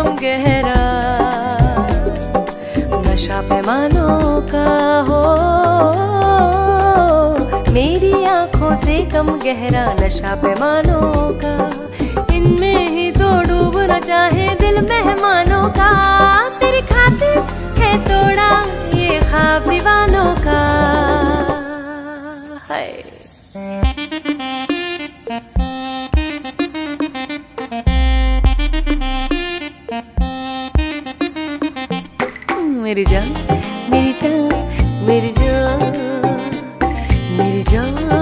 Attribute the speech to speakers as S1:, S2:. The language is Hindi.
S1: कम गहरा। नशा पैमानों का हो। मेरी आँखों से कम गहरा नशा पैमानों का। इनमें ही तो डूबना चाहे दिल मेहमानों का। तेरी खातिर है तोड़ा ये खाब दीवानों का। मेरी जान मेरी जान मेरी जान मेरी जान।